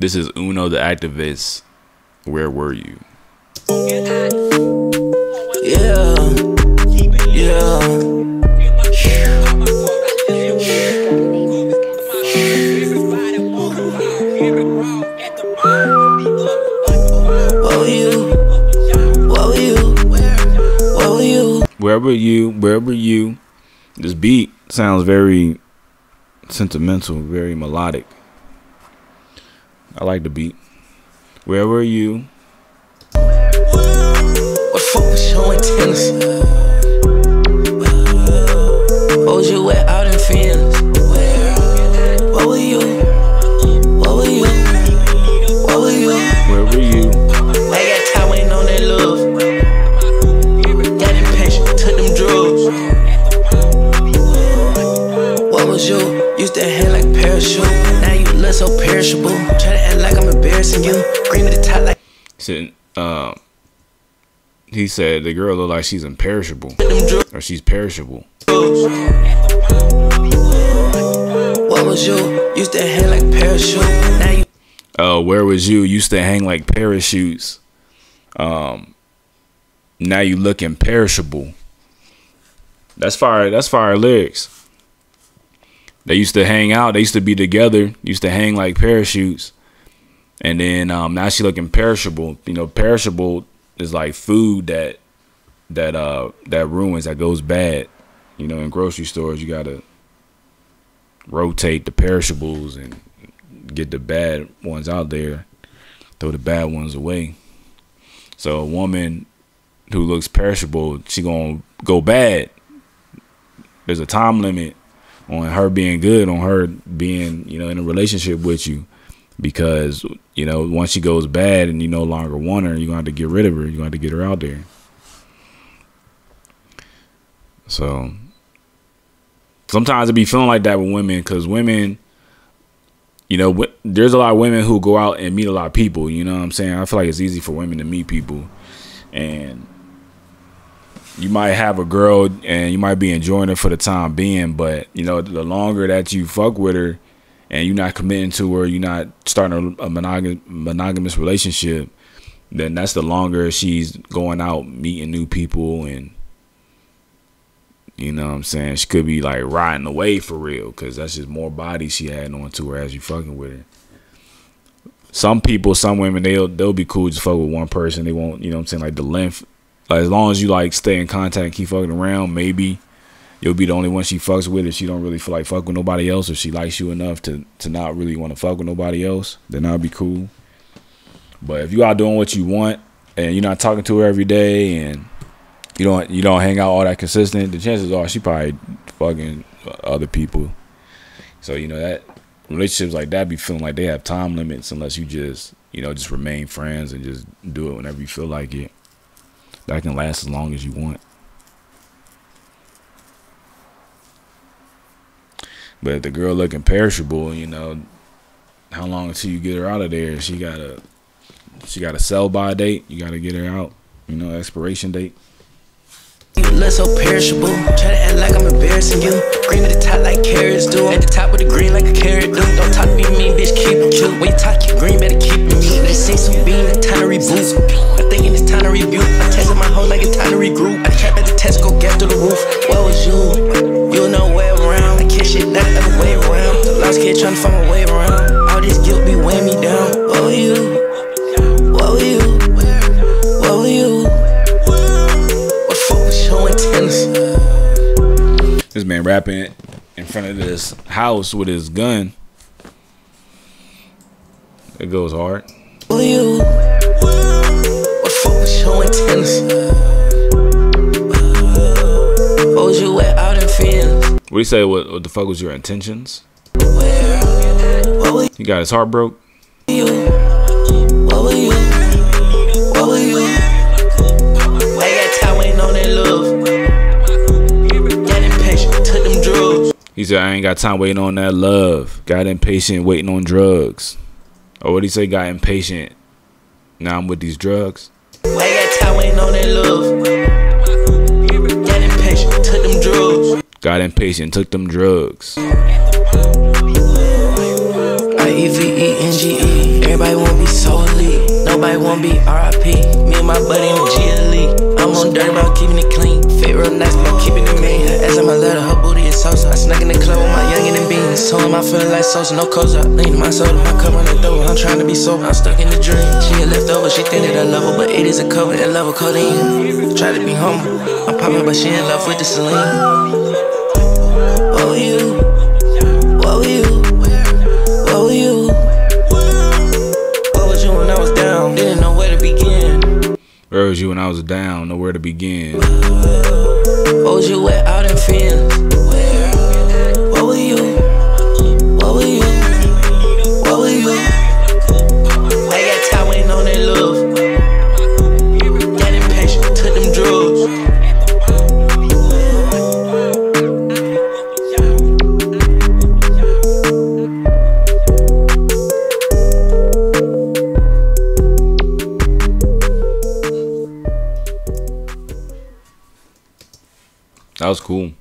This is Uno the activist. Where were you? Yeah, yeah. Were you? What were you? What were you? Wherever you, wherever you. This beat sounds very sentimental, very melodic. I like the beat. Where were you? What fuck was? Said, uh, he said the girl look like she's imperishable or she's perishable. What was you? Used to hang like parachute. Now you Uh, where was you? Used to hang like parachutes. Um, now you look imperishable. That's fire. That's fire lyrics. They used to hang out. They used to be together. Used to hang like parachutes. And then um, now she looking perishable. You know, perishable is like food that that uh that ruins that goes bad. You know, in grocery stores you gotta rotate the perishables and get the bad ones out there, throw the bad ones away. So a woman who looks perishable, she gonna go bad. There's a time limit on her being good, on her being, you know, in a relationship with you. Because, you know, once she goes bad and you no longer want her, you're gonna have to get rid of her. You're gonna have to get her out there. So sometimes it be feeling like that with women because women you know, there's a lot of women who go out and meet a lot of people. You know what I'm saying? I feel like it's easy for women to meet people, and you might have a girl and you might be enjoying her for the time being, but you know, the longer that you fuck with her and you're not committing to her, you're not starting a, monogam- monogamous relationship, then that's the longer she's going out meeting new people and. You know what I'm saying? She could be like riding away for real because that's just more bodies she had on to her as you fucking with her. Some people, some women, they'll they'll be cool just fuck with one person. They won't, you know what I'm saying? Like the length. Like as long as you like stay in contact, keep fucking around, maybe you'll be the only one she fucks with if she don't really feel like fuck with nobody else or she likes you enough to to not really want to fuck with nobody else, then that'll be cool. But if you out doing what you want and you're not talking to her every day and you don't you don't hang out all that consistent, the chances are she probably fucking other people. So you know that relationships like that be feeling like they have time limits unless you just you know just remain friends and just do it whenever you feel like it. That can last as long as you want. But if the girl looking perishable, you know, how long until you get her out of there? She got a she got a sell by date. You got to get her out. You know, expiration date. You look so perishable. Try to act like I'm embarrassing you. Green at the top like carrots do. At the top with the green like a carrot do. Don't talk to me mean, bitch, keep it cute. When you talk, you green, better keep it mute. They seen some bean, it's time to. Rapping in front of this house with his gun. It goes hard. What were you? What fuck was your antennas? What was you at out in Phoenix? What do you say? What, what the fuck was your intentions? He got his heart broke. Said, I ain't got time waiting on that love. Got impatient waiting on drugs. Or what he say? Got impatient. Now I'm with these drugs. I got time waiting on that love. Got impatient, took them drugs. Got impatient, took them drugs. I E V E N G E. Everybody wanna be so elite. Nobody wanna be RIP. Me and my buddy in the GLE. I'm on dirt about keeping it clean. Real nice about keeping it mean. As I'm a letter, her booty is salsa. I snuck in the club with my youngin' and beans. Told him I feelin' like Sosa, no coza. Lean my soda, my cup on the door. I'm trying to be sober. I'm stuck in the dream. She a leftover, she think that I love her, but it is a cover that love her codeine. Try to be humble. I'm poppin', but she in love with the Celine. What you? What you? You when I was down? Nowhere to begin. Was you at out in? That was cool.